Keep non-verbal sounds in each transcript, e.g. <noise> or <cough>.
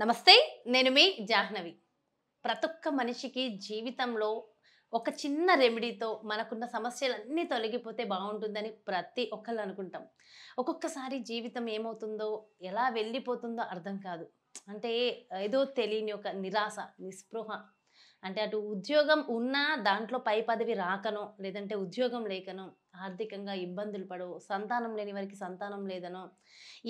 నమస్తే నేను మీ జాహ్నవి. ప్రతి ఒక్క మనిషికి జీవితంలో ఒక చిన్న రెమెడీతో మనకున్న సమస్యలన్నీ తొలగిపోతే బాగుంటుందని ప్రతి ఒక్కళ్ళు అనుకుంటాం. ఒక్కొక్కసారి జీవితం ఏమవుతుందో ఎలా వెళ్ళిపోతుందో అర్థం కాదు. అంటే ఏదో తెలియని ఒక నిరాశ నిస్పృహ అంటే అటు ఉద్యోగం ఉన్నా దాంట్లో పై పదవి రాకనో లేదంటే ఉద్యోగం లేకనో ఆర్థికంగా ఇబ్బందులు పడవు సంతానం లేని వారికి సంతానం లేదనో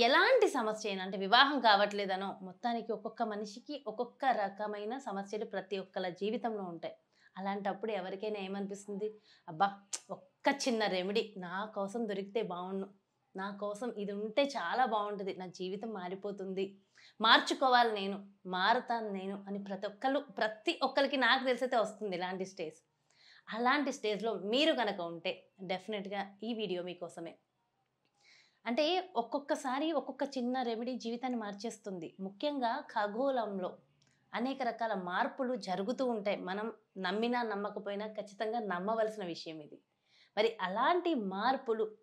ఎలాంటి సమస్య అయినా అంటే వివాహం కావట్లేదనో మొత్తానికి ఒక్కొక్క మనిషికి ఒక్కొక్క రకమైన సమస్యలు ప్రతి ఒక్కళ్ళ జీవితంలో ఉంటాయి. అలాంటప్పుడు ఎవరికైనా ఏమనిపిస్తుంది? అబ్బా ఒక్క చిన్న రెమెడీ నా కోసం దొరికితే బాగుండు. నా కోసం ఇది ఉంటే చాలా బాగుంటుంది. నా జీవితం మారిపోతుంది. మార్చుకోవాలి నేను మారుతాను నేను అని ప్రతి ఒక్కరు ప్రతి ఒక్కరికి నాకు తెలిసైతే వస్తుంది ఇలాంటి స్టేజ్. అలాంటి స్టేజ్లో మీరు కనుక ఉంటే డెఫినెట్గా ఈ వీడియో మీకోసమే. అంటే ఒక్కొక్కసారి ఒక్కొక్క చిన్న రెమెడీ జీవితాన్ని మార్చేస్తుంది. ముఖ్యంగా ఖగోళంలో అనేక రకాల మార్పులు జరుగుతూ ఉంటాయి. మనం నమ్మినా నమ్మకపోయినా ఖచ్చితంగా నమ్మవలసిన విషయం ఇది. మరి అలాంటి మార్పులు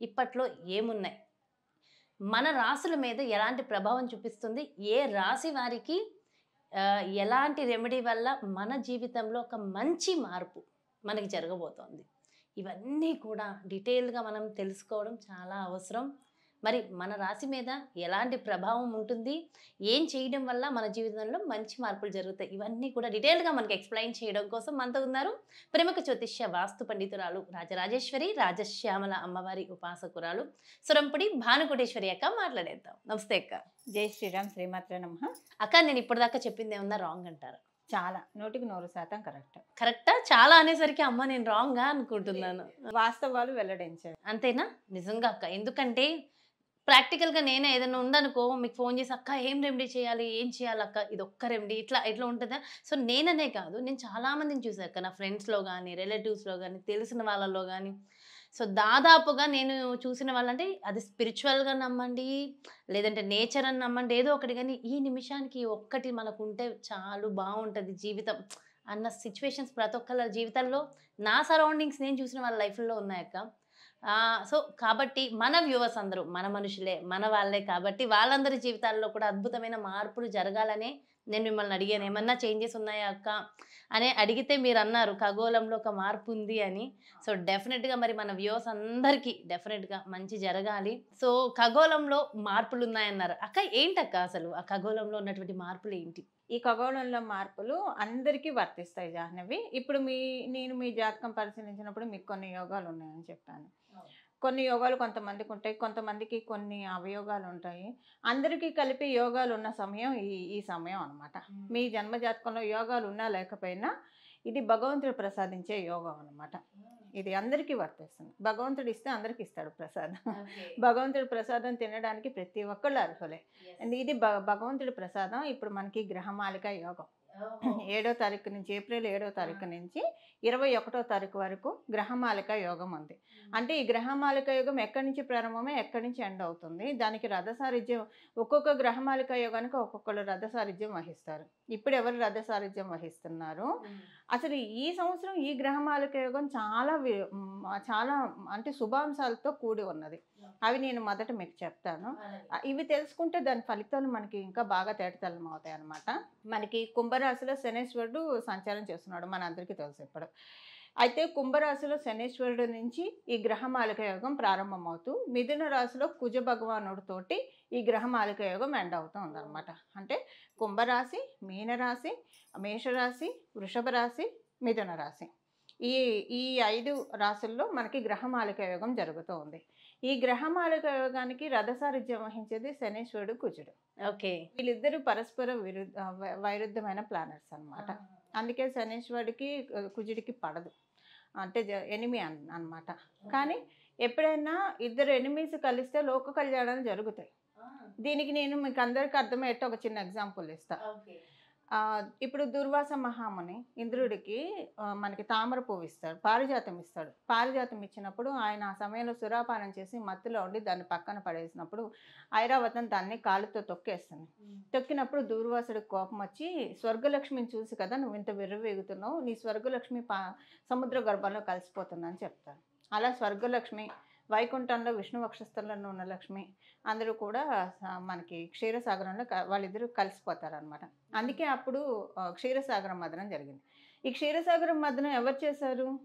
ఇప్పట్లో ఏమున్నాయి? మన రాసుల మీద ఎలాంటి ప్రభావం చూపిస్తుంది? ఏ రాశి వారికి ఎలాంటి రెమెడీ వల్ల మన జీవితంలో ఒక మంచి మార్పు మనకి జరగబోతోంది? ఇవన్నీ కూడా డీటెయిల్గా మనం తెలుసుకోవడం చాలా అవసరం. మరి మన రాశి మీద ఎలాంటి ప్రభావం ఉంటుంది? ఏం చేయడం వల్ల మన జీవితంలో మంచి మార్పులు జరుగుతాయి? ఇవన్నీ కూడా డీటెయిల్గా మనకి ఎక్స్ప్లెయిన్ చేయడం కోసం మనతో ఉన్నారు ప్రముఖ జ్యోతిష్య వాస్తు పండితురాలు రాజరాజేశ్వరి రాజశ్యామల అమ్మవారి ఉపాసకురాలు సురంపుడి భానుకోటేశ్వరి అక్క మాట్లాడేద్దాం. నమస్తే అక్క. జై శ్రీరామ్ శ్రీమాత్ర నమ. అక్క నేను ఇప్పటిదాకా చెప్పింది ఏమన్నా రాంగ్ అంటారా? చాలా. నూటికి నూరు శాతం కరెక్ట్ కరెక్టా చాలా అనేసరికి అమ్మ నేను రాంగా అనుకుంటున్నాను. వాస్తవాలు వెల్లడించారు. అంతేనా? నిజంగా అక్క. ఎందుకంటే ప్రాక్టికల్గా నేనే ఏదైనా ఉందనుకో మీకు ఫోన్ చేసి అక్క ఏం రెమెడీ చేయాలి? ఏం చేయాలి అక్క? ఇది ఒక్క రెమెడీ ఇట్లా ఇట్లా ఉంటుందా? సో నేననే కాదు నేను చాలామందిని చూసాను అక్క నా ఫ్రెండ్స్లో కానీ రిలేటివ్స్లో కానీ తెలిసిన వాళ్ళలో కానీ సో దాదాపుగా నేను చూసిన వాళ్ళంటే అది స్పిరిచువల్గా నమ్మండి లేదంటే నేచర్ అని నమ్మండి ఏదో ఒకటి. కానీ ఈ నిమిషానికి ఒక్కటి మనకు ఉంటే చాలు బాగుంటుంది జీవితం అన్న సిచ్యువేషన్స్ ప్రతి ఒక్కళ్ళ జీవితాల్లో నా సరౌండింగ్స్ నేను చూసిన వాళ్ళ లైఫ్లో ఉన్నాయక్క సో కాబట్టి మన వ్యూవర్స్ అందరూ మన మనుషులే మన వాళ్ళే కాబట్టి వాళ్ళందరి జీవితాల్లో కూడా అద్భుతమైన మార్పులు జరగాలనే నేను మిమ్మల్ని అడిగాను. ఏమన్నా చేంజెస్ ఉన్నాయా అక్క? అని అడిగితే మీరు అన్నారు ఖగోళంలో ఒక మార్పు ఉంది అని. సో డెఫినెట్గా మరి మన వ్యూవర్స్ అందరికీ డెఫినెట్గా మంచి జరగాలి. సో ఖగోళంలో మార్పులు ఉన్నాయన్నారు అక్క ఏంటక్క అసలు ఆ ఖగోళంలో ఉన్నటువంటి మార్పులు ఏంటి? ఈ ఖగోళంలో మార్పులు అందరికీ వర్తిస్తాయి జాహ్నవి. ఇప్పుడు మీ నేను మీ జాతకం పరిశీలించినప్పుడు మీకు కొన్ని యోగాలు ఉన్నాయని చెప్పాను. కొన్ని యోగాలు కొంతమందికి ఉంటాయి. కొంతమందికి కొన్ని అవయోగాలు ఉంటాయి. అందరికీ కలిపి యోగాలు ఉన్న సమయం ఈ ఈ సమయం అనమాట మీ జన్మ జాతకంలో యోగాలు ఉన్నా లేకపోయినా ఇది భగవంతుడు ప్రసాదించే యోగం అనమాట ఇది అందరికీ వర్తిస్తుంది. భగవంతుడు ఇస్తే అందరికి ఇస్తాడు ప్రసాదం. <laughs> భగవంతుడి ప్రసాదం తినడానికి ప్రతి ఒక్కళ్ళు అర్హులే. అండ్ ఇది భగవంతుడి ప్రసాదం. ఇప్పుడు మనకి గ్రహమాలిక యోగం. <laughs> ఏడో తారీఖు నుంచి ఏప్రిల్ ఏడో తారీఖు నుంచి ఇరవై ఒకటో తారీఖు వరకు గ్రహమాలిక యోగం ఉంది. అంటే ఈ గ్రహమాలిక యోగం ఎక్కడి నుంచి ప్రారంభమే ఎక్కడి నుంచి ఎండ్ అవుతుంది దానికి రథసారిధ్యం ఒక్కొక్క గ్రహమాలిక యోగానికి ఒక్కొక్కరు రథసారిధ్యం వహిస్తారు. ఇప్పుడు ఎవరు రథసారిధ్యం వహిస్తున్నారు అసలు ఈ సంవత్సరం ఈ గ్రహమాలిక యోగం చాలా చాలా అంటే శుభాంశాలతో కూడి ఉన్నది. అవి నేను మొదట మీకు చెప్తాను. ఇవి తెలుసుకుంటే దాని ఫలితాలు మనకి ఇంకా బాగా తేటతెల్లం అవుతాయి అనమాట మనకి కుంభరాశిలో శనేశ్వరుడు సంచారం చేస్తున్నాడు మన అందరికీ తెలుసు ఇప్పుడు. అయితే కుంభరాశిలో శనేశ్వరుడు నుంచి ఈ గ్రహమాలిక యోగం ప్రారంభమవుతూ మిథున రాశిలో కుజ భగవానుడితోటి ఈ గ్రహమాలిక యోగం ఎండ్ అవుతూ ఉందన్నమాట. అంటే కుంభరాశి మీనరాశి మేషరాశి వృషభ రాశి మిథున రాశి. ఈ ఈ ఐదు రాశుల్లో మనకి గ్రహమాలిక యోగం జరుగుతూ ఉంది. ఈ గ్రహమాలిక యోగానికి రథసారిధ్యం వహించేది శనేశ్వరుడు కుజుడు. ఓకే. వీళ్ళిద్దరూ పరస్పర విరుద్ధ వై- వైరుధ్యమైన ప్లానెట్స్ అన్నమాట. అందుకే శనేశ్వరుడికి కుజుడికి పడదు. అంటే ఎనిమి అన్ అనమాట కానీ ఎప్పుడైనా ఇద్దరు ఎనిమీస్ కలిస్తే లోక కళ్యాణాలు జరుగుతాయి. దీనికి నేను మీకు అందరికీ అర్థమయ్యేట్టు ఒక చిన్న ఎగ్జాంపుల్ ఇస్తా. ఇప్పుడు దుర్వాస మహాముని ఇంద్రుడికి మనకి తామర పువ్వు ఇస్తాడు పారిజాతం ఇస్తాడు. పారిజాతం ఇచ్చినప్పుడు ఆయన ఆ సమయంలో సురాపానం చేసి మత్తులో ఉండి దాన్ని పక్కన పడేసినప్పుడు ఐరావతం దాన్ని కాలుతో తొక్కేస్తుంది. తొక్కినప్పుడు దూర్వాసుడికి కోపం వచ్చి స్వర్గలక్ష్మిని చూసి కదా నువ్వు ఇంత విర్రవేగుతున్నావు నీ స్వర్గలక్ష్మి పా సముద్ర గర్భంలో కలిసిపోతుందని చెప్తారు. అలా స్వర్గలక్ష్మి వైకుంఠంలో విష్ణు వక్షస్థలంలో ఉన్న లక్ష్మి అందరూ కూడా మనకి క్షీరసాగరంలో క- వాళ్ళిద్దరూ కలిసిపోతారనమాట అందుకే అప్పుడు క్షీరసాగరం మదనం జరిగింది. ఈ క్షీరసాగరం మదనం ఎవరు చేశారు?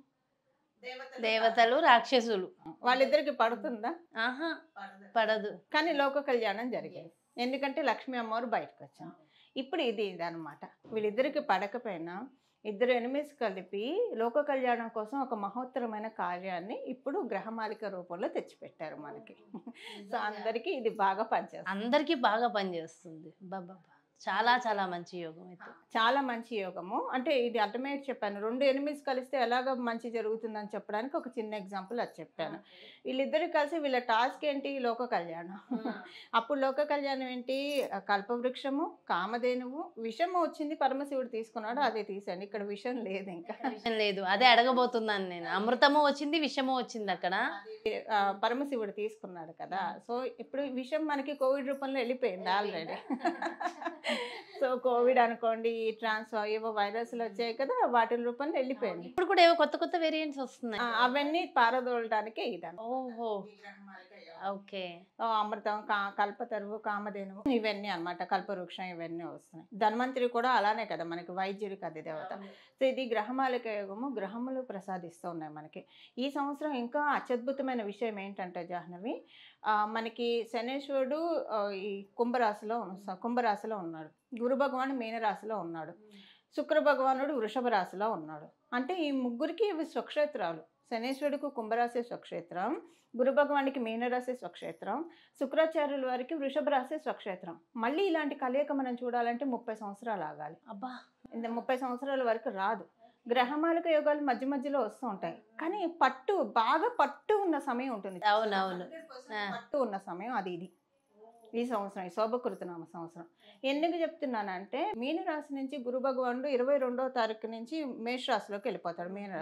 దేవతలు. రాక్షసులు. వాళ్ళిద్దరికి పడుతుందా? ఆహా పడదు. కానీ లోక కళ్యాణం జరిగింది. ఎందుకంటే లక్ష్మీ అమ్మవారు బయటకు వచ్చింది ఇప్పుడు ఇది ఇదనమాట వీళ్ళిద్దరికి పడకపోయినా ఇద్దరు ఎనిమిస్ కలిపి లోక కళ్యాణం కోసం ఒక మహోత్తరమైన కార్యాన్ని ఇప్పుడు గ్రహమాలిక రూపంలో తెచ్చిపెట్టారు మనకి. సో అందరికీ ఇది బాగా పనిచేస్తుంది. అందరికీ బాగా పనిచేస్తుంది. బాబా చాలా చాలా మంచి యోగం అయితే. చాలా మంచి యోగము. అంటే ఇది అల్టిమేట్ చెప్పాను. రెండు ఎనిమిస్ కలిస్తే ఎలాగ మంచి జరుగుతుందని చెప్పడానికి ఒక చిన్న ఎగ్జాంపుల్ అది చెప్పాను. వీళ్ళిద్దరు కలిసి వీళ్ళ టాస్క్ ఏంటి? లోక కళ్యాణం. అప్పుడు లోక కళ్యాణం ఏంటి? కల్పవృక్షము కామధేనువు విషము వచ్చింది పరమశివుడు తీసుకున్నాడు అదే తీసాను ఇక్కడ విషం లేదు ఇంకా. లేదు. అదే అడగబోతున్నాను నేను. అమృతము వచ్చింది విషము వచ్చింది అక్కడ. పరమశివుడు తీసుకున్నాడు కదా. సో ఇప్పుడు ఈ విషయం మనకి కోవిడ్ రూపంలో వెళ్ళిపోయింది ఆల్రెడీ సో కోవిడ్ అనుకోండి ఈ ట్రాన్స్ ఏవో వైరస్లు వచ్చాయి కదా వాటి రూపంలో వెళ్ళిపోయింది. ఇప్పుడు కూడా ఏవో కొత్త కొత్త వేరియంట్స్ వస్తున్నాయి. అవన్నీ పారదోలటానికి ఇదన్న ఓహో. ఓకే. అమృతం కా కల్పతరువు కామధేనువు ఇవన్నీ అన్నమాట. కల్పవృక్షం ఇవన్నీ వస్తున్నాయి. ధన్వంతరి కూడా అలానే కదా మనకి వైద్యుడికి అది దేవత సో ఇది గ్రహమాలిక యోగము గ్రహములు ప్రసాదిస్తూ ఉన్నాయి మనకి. ఈ సంవత్సరం ఇంకా అత్యద్భుతమైన విషయం ఏంటంటే జాహ్నవి మనకి శనేశ్వరుడు ఈ కుంభరాశిలో ఉన్న- కుంభరాశిలో ఉన్నాడు. గురు భగవాన్ మీనరాశిలో ఉన్నాడు. శుక్ర భగవానుడు వృషభ రాశిలో ఉన్నాడు. అంటే ఈ ముగ్గురికి ఇవి స్వక్షేత్రాలు. శనేశ్వరుడికి కుంభరాశి స్వక్షేత్రం గురు భగవానికి మీనరాశి స్వక్షేత్రం శుక్రాచార్యుల వారికి వృషభ రాశి స్వక్షేత్రం. మళ్ళీ ఇలాంటి కలయిక మనం చూడాలంటే ముప్పై సంవత్సరాలు ఆగాలి. అబ్బా! ఇంత ముప్పై సంవత్సరాల వరకు రాదు. గ్రహమాలిక యోగాలు మధ్య మధ్యలో వస్తూ ఉంటాయి. కానీ పట్టు బాగా పట్టు ఉన్న సమయం ఉంటుంది. అవునవును. పట్టు ఉన్న సమయం అది ఇది. ఈ సంవత్సరం ఈ శోభకృతనామ సంవత్సరం. ఎందుకు చెప్తున్నానంటే మీనరాశి నుంచి గురు భగవానుడు ఇరవై రెండవ తారీఖు నుంచి మేషరాశిలోకి వెళ్ళిపోతాడు. మీన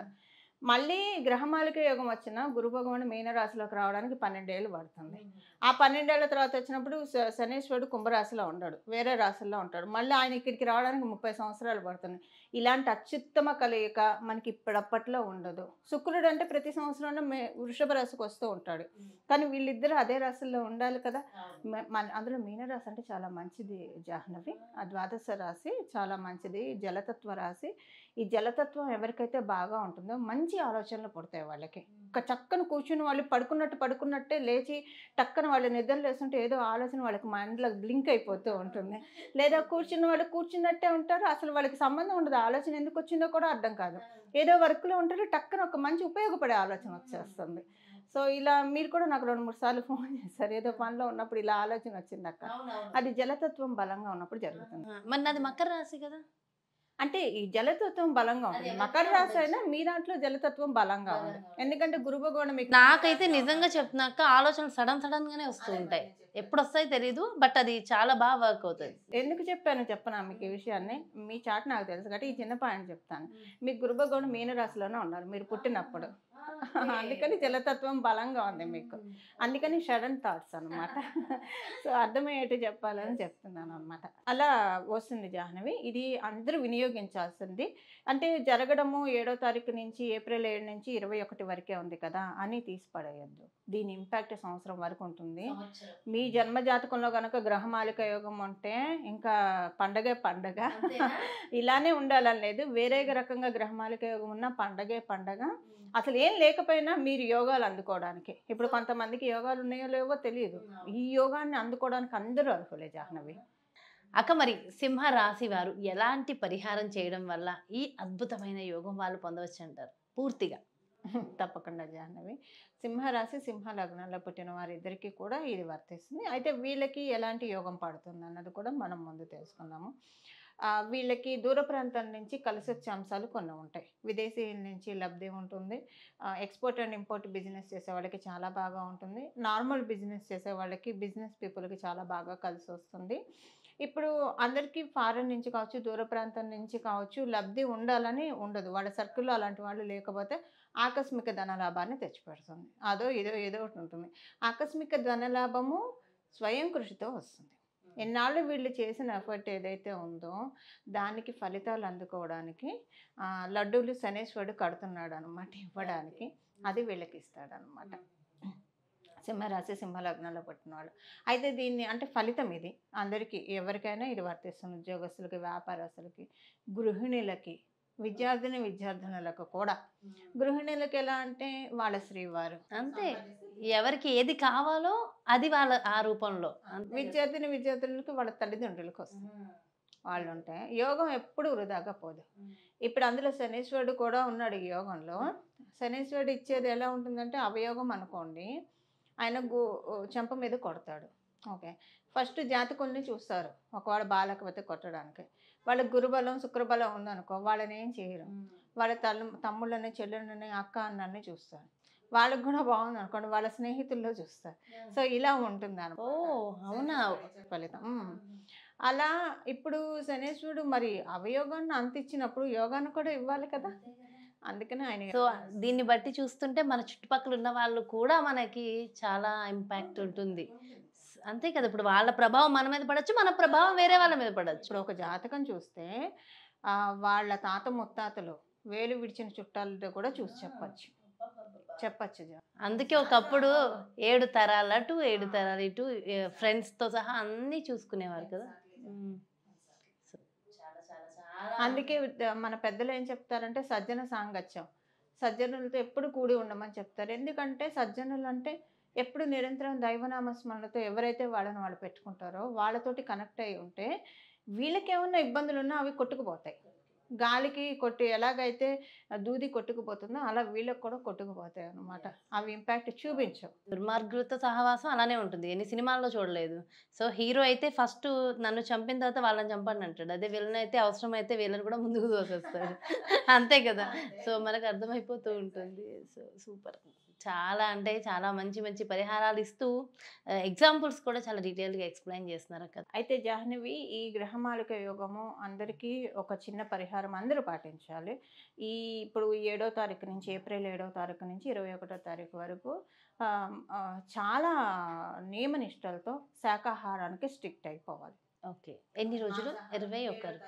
మళ్ళీ గ్రహమాలిక యోగం వచ్చిన గురు భగవానుడు మీనరాశిలోకి రావడానికి పన్నెండేళ్ళు పడుతుంది. ఆ పన్నెండేళ్ళ తర్వాత వచ్చినప్పుడు శనేశ్వరుడు కుంభరాశిలో ఉంటాడు వేరే రాశుల్లో ఉంటాడు. మళ్ళీ ఆయన ఇక్కడికి రావడానికి ముప్పై సంవత్సరాలు పడుతుంది. ఇలాంటి అత్యుత్తమ కలయిక మనకి ఇప్పుడప్పట్లో ఉండదు. శుక్రుడు అంటే ప్రతి సంవత్సరం మే వృషభ రాశికి వస్తూ ఉంటాడు. కానీ వీళ్ళిద్దరూ అదే రాశుల్లో ఉండాలి కదా. మన అందులో మీనరాశి అంటే చాలా మంచిది జాహ్నవి. ఆ ద్వాదశ రాశి చాలా మంచిది. జలతత్వ రాశి. ఈ జలతత్వం ఎవరికైతే బాగా ఉంటుందో మంచి ఆలోచనలు పుడతాయి వాళ్ళకి. ఒక చక్కన కూర్చుని వాళ్ళు పడుకున్నట్టు పడుకున్నట్టే లేచి టక్కన వాళ్ళు నిద్రలు వేస్తుంటే ఏదో ఆలోచన వాళ్ళకి మైండ్లో బ్లింక్ అయిపోతూ ఉంటుంది. లేదా కూర్చున్న వాళ్ళు కూర్చున్నట్టే ఉంటారు. అసలు వాళ్ళకి సంబంధం ఉండదు. ఆలోచన ఎందుకు వచ్చిందో కూడా అర్థం కాదు. ఏదో వర్క్లో ఉంటారు. టక్కన ఒక మంచి ఉపయోగపడే ఆలోచన వచ్చేస్తుంది. సో ఇలా మీరు కూడా నాకు రెండు మూడు సార్లు ఫోన్ చేశారు. ఏదో పనిలో ఉన్నప్పుడు ఇలా ఆలోచన వచ్చింది అక్క అది జలతత్వం బలంగా ఉన్నప్పుడు జరుగుతుంది. మరి నాది మకర రాశి కదా? అంటే ఈ జలతత్వం బలంగా ఉంటుంది. మకర మకర రాశి అయినా మీ దాంట్లో జలతత్వం బలంగా ఉంది ఎందుకంటే గురు భగవాన్ మీకు నాకైతే నిజంగా చెప్తున్నాక ఆలోచనలు సడన్ సడన్ గానే వస్తూ ఉంటాయి. ఎప్పుడు వస్తాయి తెలీదు బట్ అది చాలా బాగా వర్క్ అవుతుంది. ఎందుకు చెప్పాను చెప్పనా మీకు ఈ విషయాన్ని? మీ చాట్ నాకు తెలుసు కాబట్టి ఈ చిన్న పాయింట్ చెప్తాను. మీ గురు భగవాన్ మీన రాశిలోనే ఉన్నారు. మీరు పుట్టినప్పుడు. అందుకని జలతత్వం బలంగా ఉంది మీకు. అందుకని సడన్ థాట్స్ అన్నమాట. <laughs> సో అర్థమయ్యేట్టు చెప్పాలని చెప్తున్నాను అనమాట అలా వస్తుంది జాహ్నవి. ఇది అందరూ వినియోగించాల్సింది. అంటే జరగడము ఏడో తారీఖు నుంచి ఏప్రిల్ ఏడు నుంచి ఇరవై ఒకటి వరకే ఉంది కదా అని తీసి పడేయద్దు. దీని ఇంపాక్ట్ సంవత్సరం వరకు ఉంటుంది. మీ జన్మ జాతకంలో కనుక గ్రహమాలిక యోగం ఉంటే ఇంకా పండగే పండగ. <laughs> ఇలానే ఉండాలని లేదు. వేరే రకంగా గ్రహమాలిక యోగం ఉన్న పండగే పండగ. అసలు ఏం లేకపోయినా మీరు యోగాలు అందుకోవడానికి. ఇప్పుడు కొంతమందికి యోగాలు ఉన్నాయో లేవో తెలియదు ఈ యోగాన్ని అందుకోవడానికి అందరూ అర్హులే జాహ్నవి. అక్క మరి సింహ రాశి వారు ఎలాంటి పరిహారం చేయడం వల్ల ఈ అద్భుతమైన యోగం వాళ్ళు పొందవచ్చు అంటారు పూర్తిగా. <laughs> తప్పకుండా జాహ్నవి. సింహరాశి సింహ లగ్నంలో పుట్టిన వారిద్దరికీ కూడా ఇది వర్తిస్తుంది. అయితే వీళ్ళకి ఎలాంటి యోగం పడుతుంది అన్నది కూడా మనం ముందు తెలుసుకుందాము. వీళ్ళకి దూర ప్రాంతం నుంచి కలిసి వచ్చే అంశాలు కొన్ని ఉంటాయి. విదేశీ నుంచి లబ్ధి ఉంటుంది. ఎక్స్పోర్ట్ అండ్ ఇంపోర్ట్ బిజినెస్ చేసే వాళ్ళకి చాలా బాగా ఉంటుంది. నార్మల్ బిజినెస్ చేసే వాళ్ళకి బిజినెస్ పీపుల్కి చాలా బాగా కలిసి వస్తుంది ఇప్పుడు అందరికీ ఫారెన్ నుంచి కావచ్చు దూర ప్రాంతం నుంచి కావచ్చు లబ్ధి ఉండాలని ఉండదు. వాళ్ళ సర్కిల్లో అలాంటి వాళ్ళు లేకపోతే ఆకస్మిక ధనలాభాన్ని తెచ్చిపెడుతుంది. అదో ఏదో ఏదో ఒకటి ఉంటుంది. ఆకస్మిక ధనలాభము స్వయం కృషితో వస్తుంది. ఎన్నాళ్ళు వీళ్ళు చేసిన ఎఫర్ట్ ఏదైతే ఉందో దానికి ఫలితాలు అందుకోవడానికి లడ్డూలు శనేశ్వరుడు కడుతున్నాడు అనమాట ఇవ్వడానికి అది వీళ్ళకి ఇస్తాడు అనమాట సింహరాశి సింహలగ్నంలో పుట్టిన వాళ్ళు. అయితే దీన్ని అంటే ఫలితం ఇది. అందరికీ ఎవరికైనా ఇది వర్తిస్తుంది. ఉద్యోగస్తులకి వ్యాపారస్తులకి గృహిణులకి విద్యార్థిని విద్యార్థినులకు కూడా. గృహిణులకి ఎలా అంటే వాళ్ళ శ్రీవారు అంతే. ఎవరికి ఏది కావాలో అది వాళ్ళ ఆ రూపంలో. విద్యార్థిని విద్యార్థులకు వాళ్ళ తల్లిదండ్రులకు వస్తుంది. వాళ్ళు ఉంటే యోగం ఎప్పుడు వృధాగా పోదు ఇప్పుడు అందులో శనీశ్వరుడు కూడా ఉన్నాడు ఈ యోగంలో. శనీశ్వరుడు ఇచ్చేది ఎలా ఉంటుందంటే అవయోగం అనుకోండి. ఆయన గు చెంప మీద కొడతాడు. ఓకే. ఫస్ట్ జాతకుల్ని చూస్తారు ఒకవేళ బాలకపోతే కొట్టడానికి. వాళ్ళ గురుబలం శుక్రబలం ఉందనుకో వాళ్ళని ఏం చేయరు. వాళ్ళ తల్లి తమ్ముళ్ళని చెల్లెళ్ళని అక్క అన్నని చూస్తారు. వాళ్ళకి కూడా బాగుంది అనుకోండి వాళ్ళ స్నేహితుల్లో చూస్తారు. సో ఇలా ఉంటుంది ఓ అవునా? ఫలితం. అలా ఇప్పుడు శనేశ్వరుడు మరి అవయోగాన్ని అంత ఇచ్చినప్పుడు యోగాన్ని కూడా ఇవ్వాలి కదా? అందుకని ఆయన సో దీన్ని బట్టి చూస్తుంటే మన చుట్టుపక్కల ఉన్న వాళ్ళు కూడా మనకి చాలా ఇంపాక్ట్ ఉంటుంది. అంతే కదా. ఇప్పుడు వాళ్ళ ప్రభావం మన మీద పడచ్చు మన ప్రభావం వేరే వాళ్ళ మీద పడచ్చు. ఇప్పుడు ఒక జాతకం చూస్తే ఆ, వాళ్ళ తాత ముత్తాతలు వేలు విడిచిన చుట్టాలతో కూడా చూసి చెప్పచ్చు. చెప్పచ్చు జా- అందుకే ఒకప్పుడు ఏడు తరాలు అటు ఏడు తరాలు ఇటు ఫ్రెండ్స్తో సహా అన్ని చూసుకునేవారు కదా. ఉమ్. సో చాలా చాలా చాలా. అందుకే మన పెద్దలు ఏం చెప్తారంటే సజ్జన సాంగత్యం. సజ్జనులతో ఎప్పుడు కూడి ఉండమని చెప్తారు. ఎందుకంటే సజ్జనులు అంటే ఎప్పుడు నిరంతరం దైవనామ స్మరణతో ఎవరైతే వాళ్ళని వాళ్ళు పెట్టుకుంటారో వాళ్ళతోటి కనెక్ట్ అయి ఉంటే వీళ్ళకి ఏమన్నా ఇబ్బందులు ఉన్నా అవి కొట్టుకుపోతాయి. గాలికి కొట్టి ఎలాగైతే దూది కొట్టుకుపోతుందో అలా వీళ్ళకి కూడా కొట్టుకుపోతాయి అన్నమాట. అవి ఇంపాక్ట్ చూపించవు. దుర్మార్గులతో సహవాసం అలానే ఉంటుంది. ఎన్ని సినిమాల్లో చూడలేదు. సో హీరో అయితే ఫస్ట్ నన్ను చంపిన తర్వాత వాళ్ళని చంపండి అంటాడు. అదే విలన్ అయితే అవసరం అయితే వీళ్ళని కూడా ముందుకు తోసేస్తాడు. <laughs> అంతే కదా. సో మనకు అర్థమైపోతూ ఉంటుంది. So super. చాలా అంటే చాలా మంచి మంచి పరిహారాలు ఇస్తూ ఎగ్జాంపుల్స్ కూడా చాలా డీటెయిల్గా ఎక్స్ప్లెయిన్ చేస్తున్నారు కదా. అయితే జాహ్నవి ఈ గ్రహమాలిక యోగము అందరికీ ఒక చిన్న పరిహారం అందరూ పాటించాలి. ఈ ఇప్పుడు ఏడో తారీఖు నుంచి ఏప్రిల్ ఏడో తారీఖు నుంచి ఇరవై ఒకటో తారీఖు వరకు చాలా నియమనిష్టలతో శాకాహారానికి స్ట్రిక్ట్ అయిపోవాలి. ఓకే. ఎన్ని రోజులు? ఇరవై ఒకరు.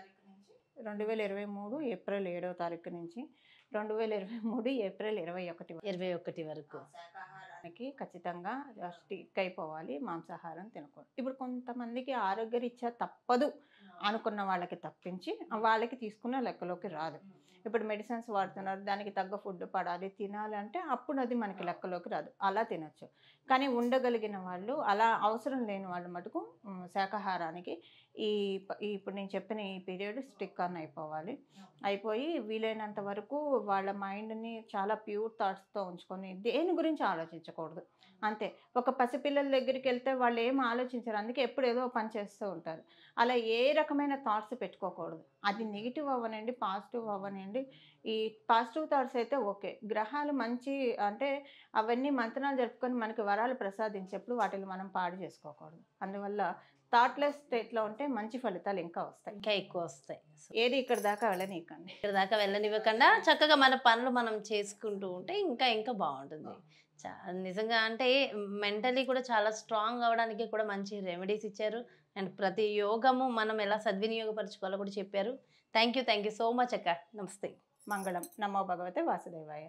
రెండు వేల ఇరవై మూడు ఏప్రిల్ ఏడో తారీఖు నుంచి. రెండు వేల ఇరవై మూడు ఏప్రిల్ ఇరవై ఒకటి ఇరవై ఒకటి వరకు. శాకాహారానికి ఖచ్చితంగా స్టిక్ అయిపోవాలి మాంసాహారం తినకూడదు. ఇప్పుడు కొంతమందికి ఆరోగ్యరీత్యా తప్పదు. అనుకున్న వాళ్ళకి తప్పించి వాళ్ళకి తీసుకున్న లెక్కలోకి రాదు. ఇప్పుడు మెడిసిన్స్ వాడుతున్నారు దానికి తగ్గ ఫుడ్ పడాలి తినాలి అంటే అప్పుడు అది మనకి లెక్కలోకి రాదు. అలా తినొచ్చు. కానీ ఉండగలిగిన వాళ్ళు అలా అవసరం లేని వాళ్ళు మటుకు శాకాహారానికి ఈ ఇప్పుడు నేను చెప్పిన ఈ పీరియడ్ స్టిక్ ఆన్ అయిపోవాలి. అయిపోయి వీలైనంత వరకు వాళ్ళ మైండ్ని చాలా ప్యూర్ థాట్స్తో ఉంచుకొని దేని గురించి ఆలోచించకూడదు. అంతే. ఒక పసిపిల్లల దగ్గరికి వెళ్తే వాళ్ళు ఏం ఆలోచించరు అందుకే ఎప్పుడు ఏదో పని చేస్తూ ఉంటారు. అలా ఏ రకమైన థాట్స్ పెట్టుకోకూడదు. అది నెగిటివ్ అవ్వనండి పాజిటివ్ అవ్వనండి. ఈ పాజిటివ్ థాట్స్ అయితే ఓకే. గ్రహాలు మంచి అంటే అవన్నీ మంత్రాలు జరుపుకొని మనకి వరాలు ప్రసాదించేప్పుడు వాటిని మనం పాడు చేసుకోకూడదు. అందువల్ల థాట్లెస్ స్టేట్లో ఉంటే మంచి ఫలితాలు ఇంకా వస్తాయి. ఇంకా ఎక్కువ వస్తాయి. ఏది ఇక్కడ దాకా వెళ్ళనీకండి ఇక్కడ దాకా వెళ్ళనివ్వకుండా చక్కగా మన పనులు మనం చేసుకుంటూ ఉంటే ఇంకా ఇంకా బాగుంటుంది. నిజంగా అంటే మెంటలీ కూడా చాలా స్ట్రాంగ్ అవ్వడానికి కూడా మంచి రెమెడీస్ ఇచ్చారు. అండ్ ప్రతి యోగము మనం ఎలా సద్వినియోగపరచుకోవాలో కూడా చెప్పారు. Thank you thank you so much అక్క. నమస్తే. మంగళం. నమో భగవతే వాసుదేవాయ.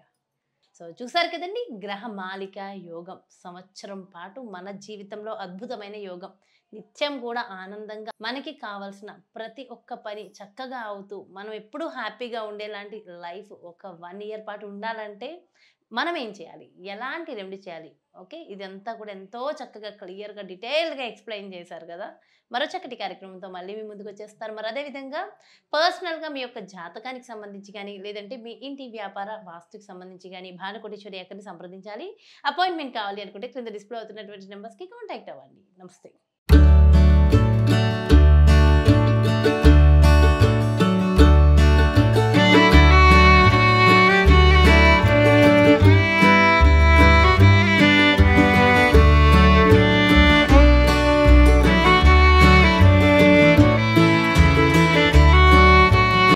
సో చూసారు కదండి గ్రహమాలిక యోగం. సంవత్సరం పాటు మన జీవితంలో అద్భుతమైన యోగం. నిత్యం కూడా ఆనందంగా మనకి కావాల్సిన ప్రతి ఒక్క పని చక్కగా అవుతూ మనం ఎప్పుడూ హ్యాపీగా ఉండేలాంటి లైఫ్ ఒక వన్ ఇయర్ పాటు ఉండాలంటే మనం ఏం చేయాలి? ఎలాంటి రెమెడీ చేయాలి? ఓకే? ఇదంతా కూడా ఎంతో చక్కగా క్లియర్గా డీటెయిల్గా ఎక్స్ప్లెయిన్ చేశారు కదా! మరో చక్కటి కార్యక్రమంతో మళ్ళీ మీ ముందుకు వచ్చేస్తారు. మరి అదేవిధంగా పర్సనల్గా మీ యొక్క జాతకానికి సంబంధించి కానీ లేదంటే మీ ఇంటి వ్యాపార వాస్తుకి సంబంధించి కానీ భానుకోటేశ్వరి ఎక్కడిని సంప్రదించాలి. అపాయింట్మెంట్ కావాలి అనుకుంటే క్రింద డిస్ప్లే అవుతున్నటువంటి నెంబర్స్కి కాంటాక్ట్ అవ్వండి. నమస్తే.